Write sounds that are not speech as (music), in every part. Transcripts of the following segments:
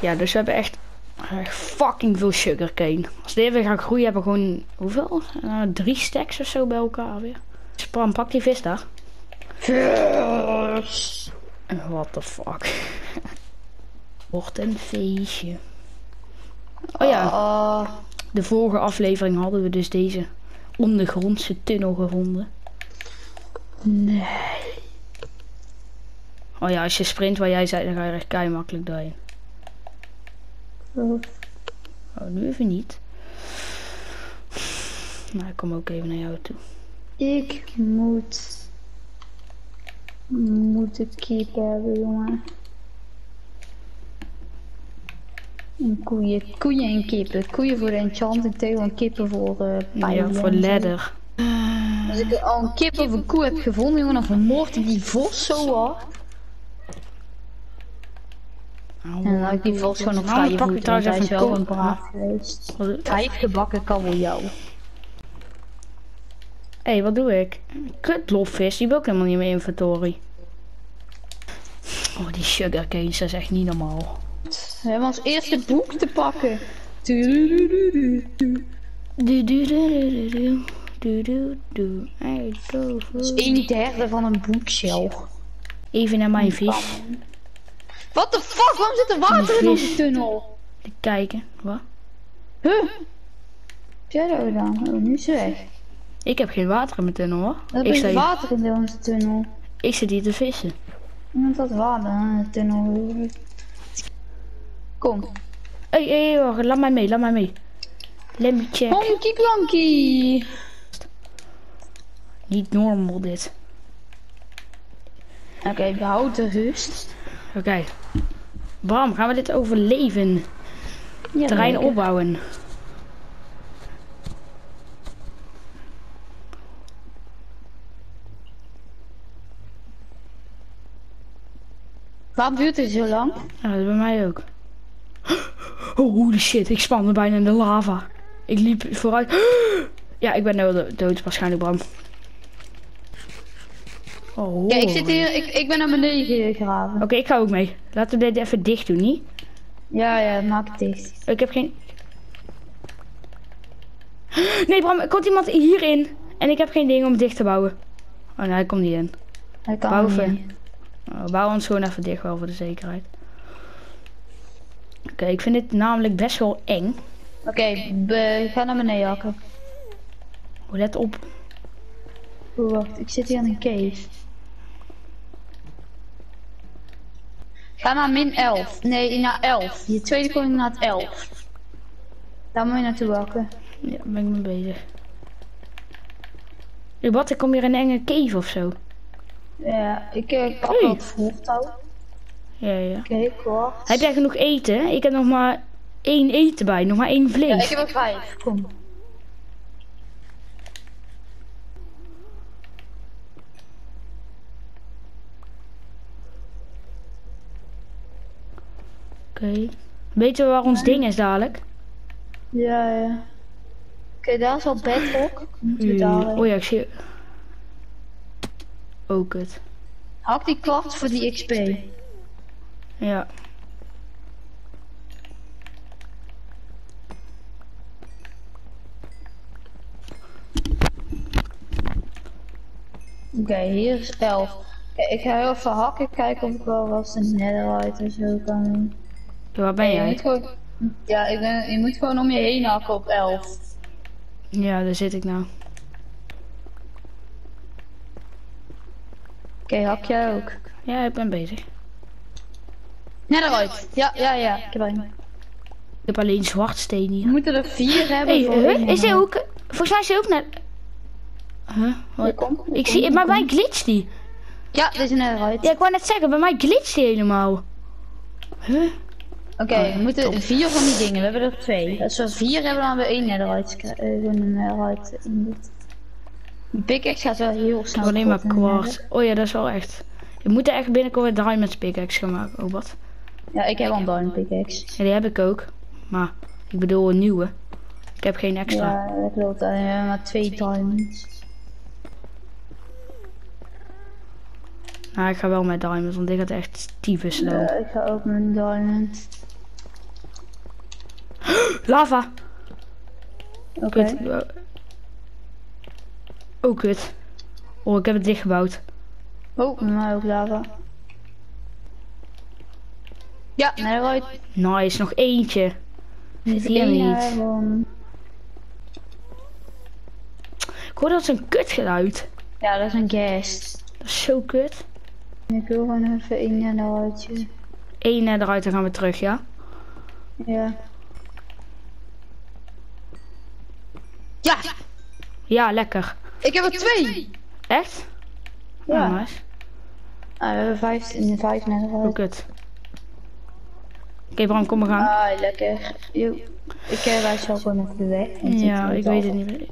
Ja, dus we hebben echt, fucking veel sugarcane. Als dit weer gaat groeien, hebben we gewoon, hoeveel? Eh, drie stacks of zo bij elkaar weer. Spam, pak die vis daar. Yes. What the fuck. (laughs) Wordt een feestje. Oh ja, Oh, de vorige aflevering hadden we dus deze ondergrondse tunnel gevonden. nee. Oh ja, als je sprint waar jij zei, dan ga je echt kei makkelijk doorheen. Oh, Oh, nu even niet. Nou, ik kom ook even naar jou toe. Ik moet... Moet een keep hebben, jongen. En koeien. Koeien en kippen. Koeien voor de enchanting table en kippen voor eh Ja, voor en zo. ladder. Als ik al een kip of een koe heb gevonden, jongen, dan vermoord ik die vos zo hard. En dan ik die vos gewoon op Nou, vrije pak je trouwens even wel een braaf geweest. Vijf gebakken kabeljauw. Hé, hey, wat doe ik? Kutlopvis, die wil ik helemaal niet in mijn inventory. Oh, die sugarcanes, dat is echt niet normaal. We hebben ons eerste boek te pakken. Dat is een derde van een boekshell. Even naar mijn vis. Wat de fuck? Waarom zit er water in onze tunnel? Kijken, wat? Huh? Shadow dan? Oh, nu is ze weg. Ik heb geen water in mijn tunnel hoor. Er Ik is sta, water in onze tunnel. ik zit hier te vissen. Iemand had water in de tunnel. Kom. Hé, hé, hey, wacht, laat mij mee, laat mij mee. Let me check. Honky Planky. Niet normal dit. Oké, behoud de rust. Oké. Bram, gaan we dit overleven? Ja, Terrein lekker. opbouwen. Waarom duurt het zo lang? Ja, dat is bij mij ook. (gasps) Oh, holy shit, ik span me bijna in de lava. Ik liep vooruit. (gasps) Ja, ik ben dood, dood waarschijnlijk, Bram. Oh. Ja, ik zit hier, ik, ik ben naar beneden gegraven. Oké, ik ga ook mee. Laten we dit even dicht doen, niet? Ja, ja, maak het dicht. Ik heb geen... Nee, Bram, er komt iemand hierin. En ik heb geen ding om dicht te bouwen. Oh nee, hij komt niet in. Hij kan niet. Oh, we bouwen ons gewoon even dicht wel voor de zekerheid. Oké, ik vind dit namelijk best wel eng. Oké, be- ga naar beneden hakken. Oh, let op. Oeh, wacht, ik zit hier in een cave. Ga naar min 11. Nee, naar 11. Je tweede coördinaat 11. Daar moet je naartoe hakken. Ja, ben ik mee bezig. Hey, wat, ik kom hier in een enge cave of zo. Ja, ik eh, pak Hey. het. Ja, ja. Oké, kwart. Heb jij genoeg eten? Ik heb nog maar één eten bij, nog maar één Ja, vlees. ik heb er vijf. Kom. Oké. Weten we waar ons ding is dadelijk? Ja, ja. Oké, daar is al bedrock. Daar... Oh ja, ik zie... Oh, kut. Hak die kwart voor die XP. Ja. Oké, hier is 11. Oké, ik ga heel even hakken, kijken of ik wel wat een netherite en zo kan doen. Ja, waar ben je jij? moet gewoon... Ja, ik ben, je moet gewoon om je heen hakken op 11. Ja, daar zit ik nou. Oké, hak jij ook. Ja, ik ben bezig. Netherite. Ja, ja, ja. Ik heb een. Ik heb alleen zwart steen We hier. moeten er vier hebben Hey, voor huh? is hij ook... Volgens mij is hij ook net... Huh? Wat? Ik zie... kom, Maar mij glitcht die. Ja, dit is een netherite. Ja, ik wou net zeggen, bij mij glitcht die helemaal. Huh? Oké, Oh, we moeten top. vier van die dingen. We hebben er twee. Als we vier hebben, dan hebben we één netherite. eh, netherite in dit. Pickaxe gaat wel heel snel. Oh, alleen maar kwart. Oh ja, dat is wel echt... Je moet er echt binnenkort een diamonds pickaxe gaan maken. Oh, wat? Ja, ik heb al een diamond pickaxe. Ja, die heb ik ook. Maar, ik bedoel een nieuwe. Ik heb geen extra. Ja, dat klopt. Hebben maar twee diamonds. Nou, ik ga wel met diamonds, want dit gaat echt tyfus. Ja, ik ga ook met diamond. Lava! Oké. Kut. Oh. Kut. Oh, ik heb het dichtgebouwd. Oh, mij ook lava. Ja, netherite. Nice, nog eentje. Zit hier niet. Ik hoor dat is een kutgeluid. Ja, dat is een gas. Dat is zo kut. Ik wil gewoon even één netherite. Eén eruit, dan gaan we terug? Ja. Ja, Ja, lekker. ik heb er twee. Echt? Ja. Oh, nice. Ah, we hebben vijf, in vijf Oh, netherite. kut. Oké, Bram, kom maar gaan. Ah, lekker. Yo. Ik uh, wijs wel gewoon even de weg. Ja, ik weet het niet meer.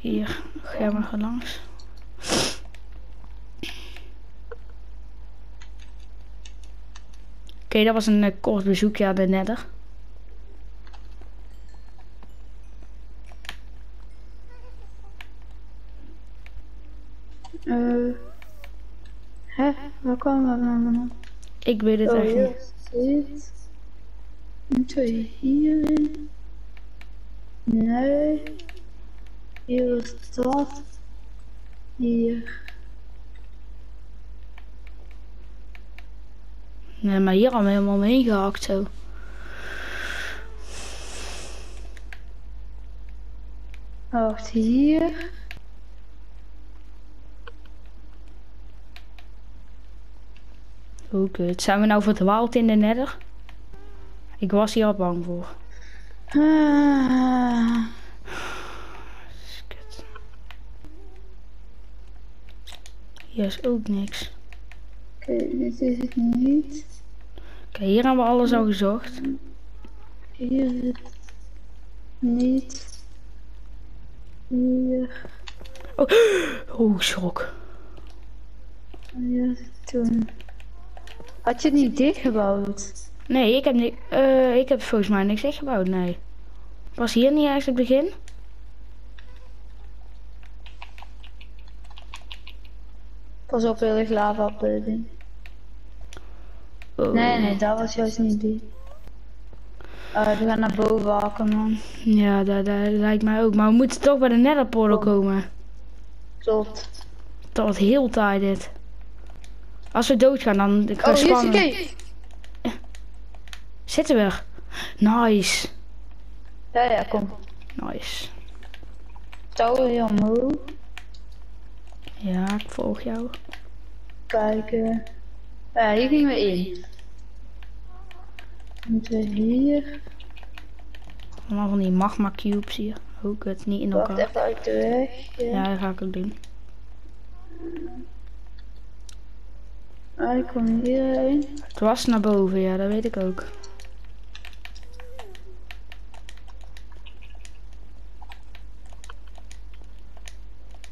Hier, ga maar gaan langs. Oké, dat was een eh, kort bezoekje aan de Nether. Eh. Hè? Waar kwamen we vandaan? Ik weet het Oh, echt niet. zit. Moeten we hierin? Nee. Hier is dat. Hier. Nee, maar hier hebben we helemaal mee gehakt zo. Wacht, hier. Hoe kut. Zijn we nou verdwaald in de Nether? Ik was hier al bang voor. Ah. Kut. Hier is ook niks. Oké, dit is het niet. Oké, hier hebben we alles al gezocht. Hier is het niet. Hier. Oh, (gasps) schrok. Hier toen. Had je het niet dichtgebouwd? Nee, ik heb, ni eh, ik heb volgens mij niks ingebouwd, nee. Was hier niet ergens het begin? Pas op, heel erg lava op de ding. Oh. Nee, nee, dat was juist niet die. Eh, we gaan naar boven hakken, man. Ja, dat, dat lijkt mij ook. Maar we moeten toch bij de netherportal Oh. komen. Klopt. Dat wordt heel taai dit. Als we doodgaan, dan ik ga Oh, spannen. Zitten we er? Nice. Ja, ja, kom. Nice. Hier omhoog. Ja, ik volg jou. Kijken. Ja, hier gingen we in. Moeten we hier. Allemaal van die magma cubes hier. Ook het niet in Wacht elkaar. even uit de weg. Ja. Ja, dat ga ik ook doen. Ah, ik kom hierheen. Het was naar boven, ja, dat weet ik ook.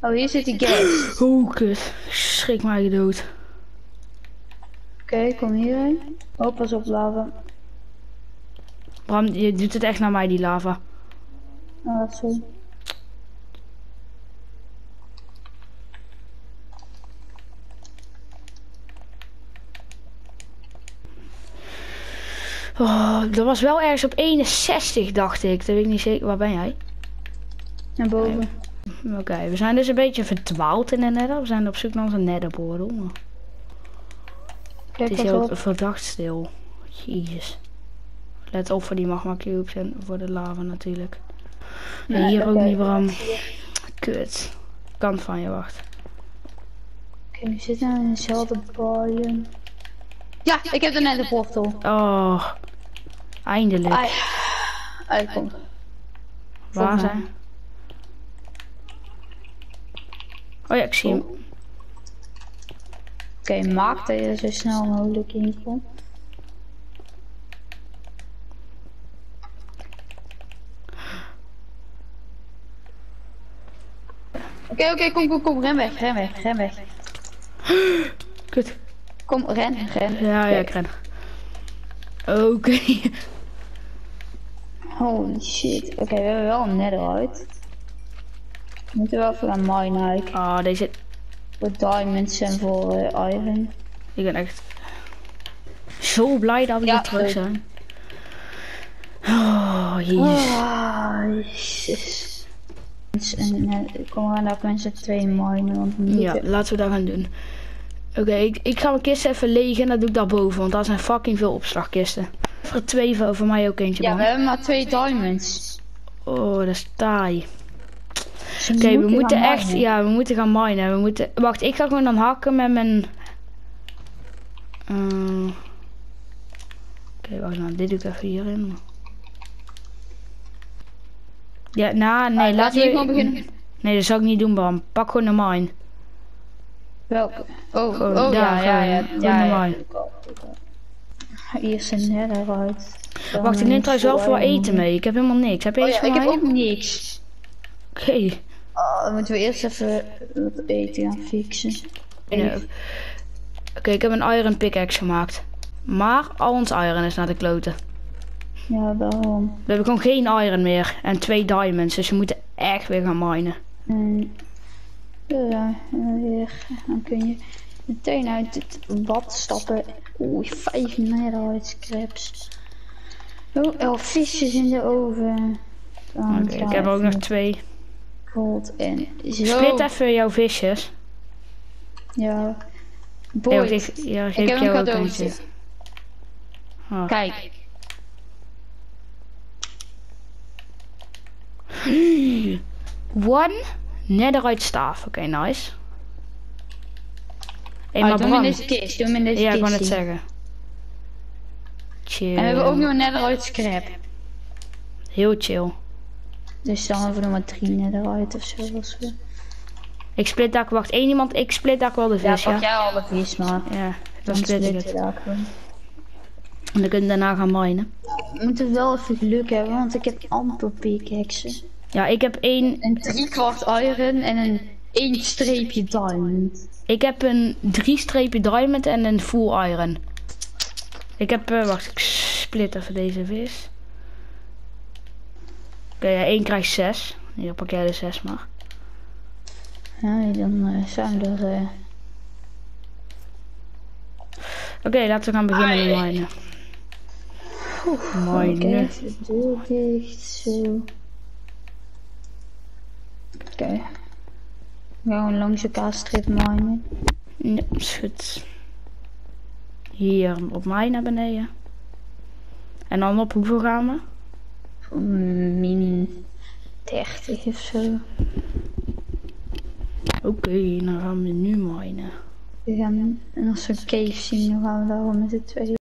Oh, hier zit die gas. Oh, kut. Ik schrik mij dood. Oké, kom hierheen. Oh, pas op lava. Bram, je doet het echt naar mij, die lava. Ah, sorry. Oh, dat was wel ergens op 61, dacht ik. Dat weet ik niet zeker. Waar ben jij? Naar boven. Oké, we zijn dus een beetje verdwaald in de nether. We zijn op zoek naar onze netherportal. maar Kijk Het is heel op. verdacht stil. Jezus. Let op voor die magma cubes en voor de lava natuurlijk. En hier ook niet, Bram. Kut. Kant van je, wacht. Oké, we zitten nou in hetzelfde biome. Ja, ik heb de net de portal. Oh. Eindelijk. Uitkomt. Waar zijn? Oh ja, ik zie hem. Oké, maak dat je zo snel mogelijk in komt. Oké, oké, kom, kom, kom, ren weg, ren weg, ren weg. (gasps) Kut. Kom, ren, ren. Ja, ja, ik ren. Oké. Holy shit. Oké, we hebben wel een netherite. We moeten wel even gaan minen eigenlijk. Ah, deze... Voor diamonds en voor eh, iron. Ik ben echt zo blij dat we Ja, weer terug zijn. Oh, jezus. Ah, jezus. En eh, ik kom aan dat mensen twee minen, want Ja, laten we dat gaan doen. Oké, ik, ik ga mijn kist even legen en dat doe ik daarboven, want daar zijn fucking veel opslagkisten. Voor twee voor, voor mij ook eentje, Ja, man. we hebben maar twee diamonds. Oh, dat is taai. Oké, we moeten echt, minen. ja, we moeten gaan minen. We moeten, wacht, ik ga gewoon dan hakken met mijn... Eh, Oké, wacht nou, dit doe ik even hierin. Ja, nou, nee, Ah, laten laat we... gewoon beginnen. Nee, dat zou ik niet doen, Bram. Pak gewoon een mine. Welke? Oh, oh daar, ja, ja, ja. ja. Hier is een netherite. Dan Wacht, ik neem trouwens wel voor eten mee. Ik heb helemaal niks. Heb je Oh iets ja, ik heb ook niks. Oké. Oh, dan moeten we eerst even wat eten gaan fixen. Ja. Oké, ik heb een iron pickaxe gemaakt. Maar al ons iron is naar de kloten. Ja, daarom. We hebben gewoon geen iron meer. En twee diamonds. Dus we moeten echt weer gaan minen. Dan kun je meteen uit het bad stappen. Oeh, vijf netherite scraps. Oh, elf visjes in de oven. Oké, ik heb ook nog twee. gold en zo. Split even jouw visjes. Ja. Ja, Boy, ja, geef ik heb een jou cadeautje. Ah. Kijk. (gasps) One netherite staaf. Oké, nice. Hey, Oh, maar doe Bram. deze kist. Doe in deze Ja, ik wou zien. zeggen. Chill. En we hebben ook nog een netherite scrap. Heel chill. Dus dan hebben we nog maar drie netherite of zo. Als we... Ik split daar, wacht, één iemand, ik split daar wel de vis, ja? pak jij alle vis maar. Ja, dan split ik het. En dan kunnen we daarna gaan minen. We moeten wel even geluk hebben, want ik heb amper pickaxen. Ja, ik heb één, Een driekwart iron en een één streepje diamond. ik heb een drie strepen diamond en een full iron. Ik heb, eh, wacht, ik split even deze vis. Oké, ja, één krijgt zes. Hier pak jij de zes maar. Ja, dan eh, zijn we er. eh, Oké, laten we gaan beginnen met minen. De deur dicht, zo. Oké. Gaan langs elkaar strip minen. Ja, is goed. Hier op mij naar beneden. En dan op hoeveel gaan we? Min 30 of zo. Oké, dan gaan we nu minen. We gaan, en als we een cave zien, dan gaan we daar wel met de twee